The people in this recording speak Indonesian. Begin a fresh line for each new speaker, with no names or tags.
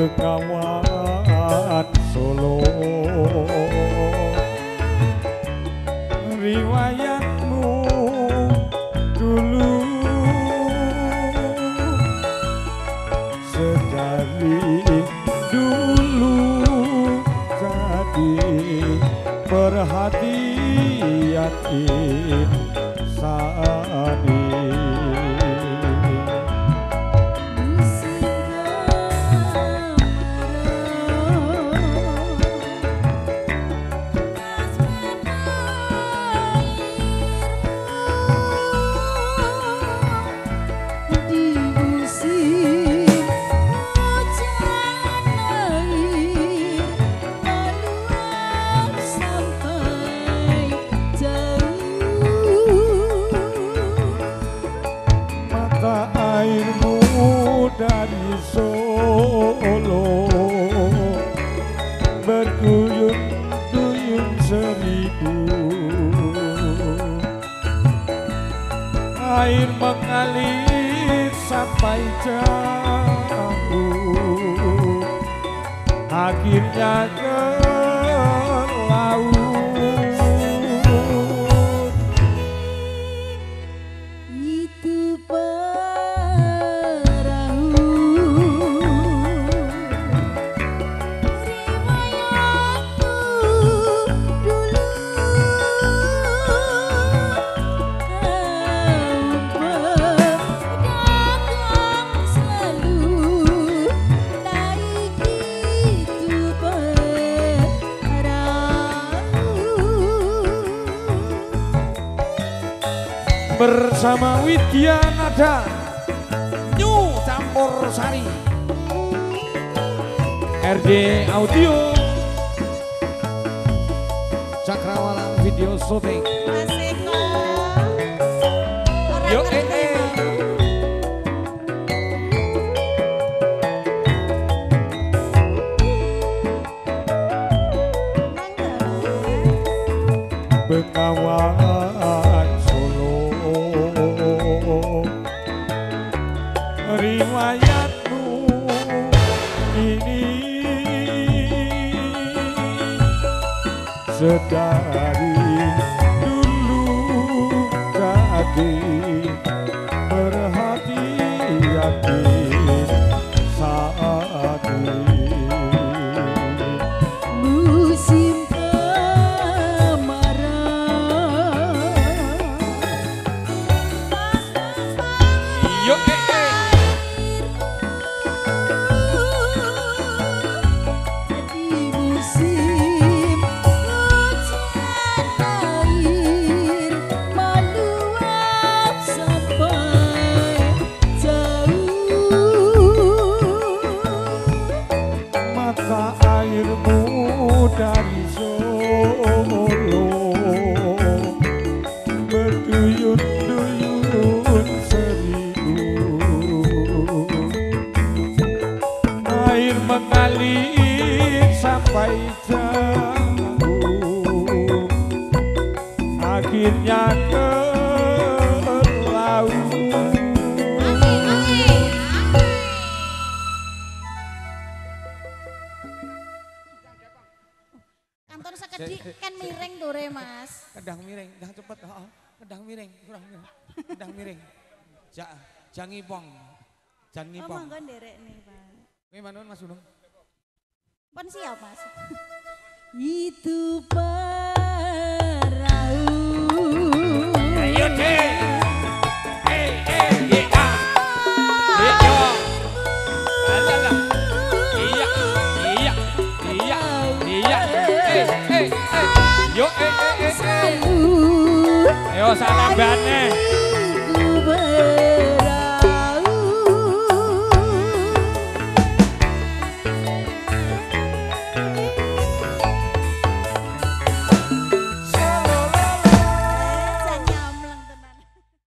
Bekawat Solo Riwayatmu dulu sedari dulu jadi perhatian ini. Dari Solo berduyun-duyun seribu. Air mengalir sampai jauh. Akhirnya ke bersama Widya Nada. New Campur Sari. RD Audio. Cakrawala Video Shooting. Yo eh eh. Bengawan Sedari dulu jadi dari Solo berduyun-duyun seribu air mengalir sampai jauh
mas
Kedang miring, kedang cepet, heeh. Kedang miring, kurang miring. Kedang miring. Ja, jangi pong. Jangi
Oh
pong.
monggo nderek nih pak
Kowe manun Mas Gunung?
Pon siap mas Itu perahu
eh eh. Yo